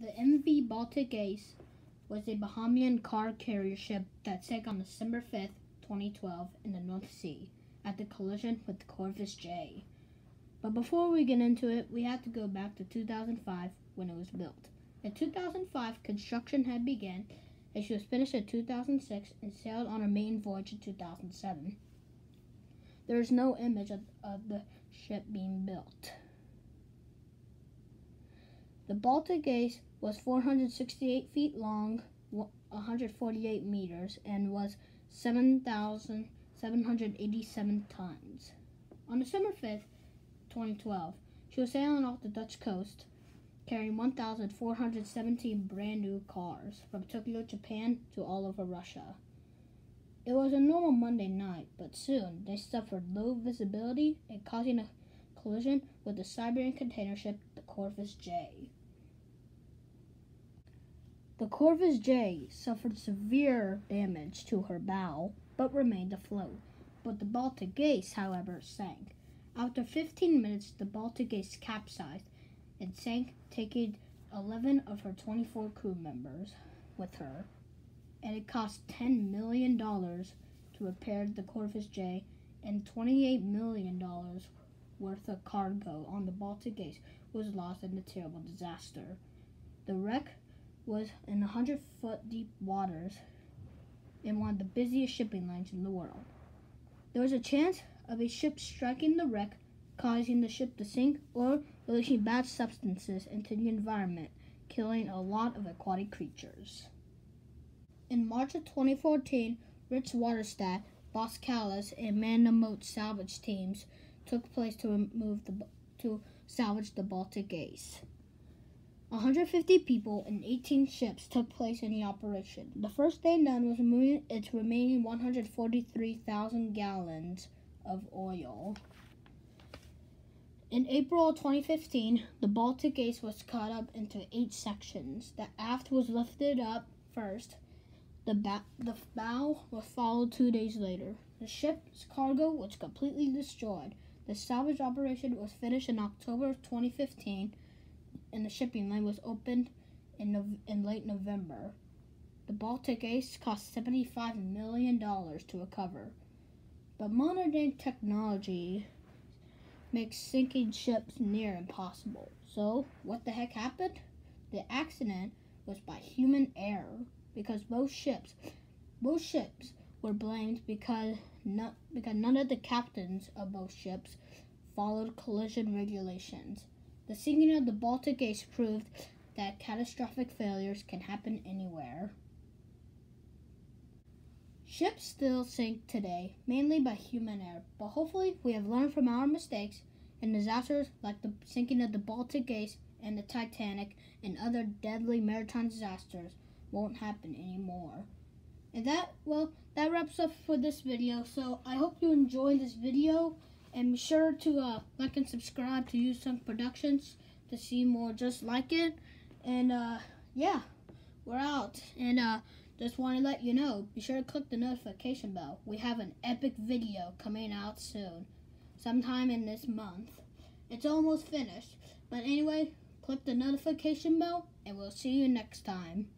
The MV Baltic Ace was a Bahamian car carrier ship that sank on December 5, 2012, in the North Sea at the collision with the Corvus J. But before we get into it, we have to go back to 2005 when it was built. In 2005, construction had begun, and she was finished in 2006 and sailed on her main voyage in 2007. There is no image of, of the ship being built. The Baltic Ace was 468 feet long, 148 meters, and was 7,787 tons. On December 5th, 2012, she was sailing off the Dutch coast, carrying 1,417 brand new cars from Tokyo, Japan to all over Russia. It was a normal Monday night, but soon they suffered low visibility and causing a collision with the Siberian container ship, the Corvus J. The Corvus J suffered severe damage to her bow, but remained afloat. But the Baltic Ace, however, sank. After 15 minutes, the Baltic Ace capsized and sank, taking 11 of her 24 crew members with her. And it cost $10 million to repair the Corvus J and $28 million worth of cargo on the Baltic Ace was lost in the terrible disaster. The wreck was in 100 foot deep waters in one of the busiest shipping lines in the world. There was a chance of a ship striking the wreck, causing the ship to sink, or releasing bad substances into the environment, killing a lot of aquatic creatures. In March of 2014, Rijkswaterstaat, Boskalis, and Man salvage teams took place to remove the to salvage the Baltic Ace. 150 people and 18 ships took place in the operation. The first day done was removing its remaining 143,000 gallons of oil. In April 2015, the Baltic Ace was cut up into eight sections. The aft was lifted up first. The, ba- the bow was followed two days later. The ship's cargo was completely destroyed. The salvage operation was finished in October 2015 and the shipping line was opened in, no- in late November. The Baltic Ace cost $75 million to recover. But modern day technology makes sinking ships near impossible. So, what the heck happened? The accident was by human error because both ships both ships were blamed because not, because none of the captains of both ships followed collision regulations. The sinking of the Baltic Ace proved that catastrophic failures can happen anywhere. Ships still sink today, mainly by human error, but hopefully we have learned from our mistakes and disasters like the sinking of the Baltic Ace and the Titanic and other deadly maritime disasters won't happen anymore. And that, well, that wraps up for this video. So I hope you enjoyed this video. And be sure to uh, like and subscribe to You Sunk Productions to see more just like it. And uh, yeah, we're out. And uh, just want to let you know, be sure to click the notification bell. We have an epic video coming out soon, sometime in this month. It's almost finished. But anyway, click the notification bell, and we'll see you next time.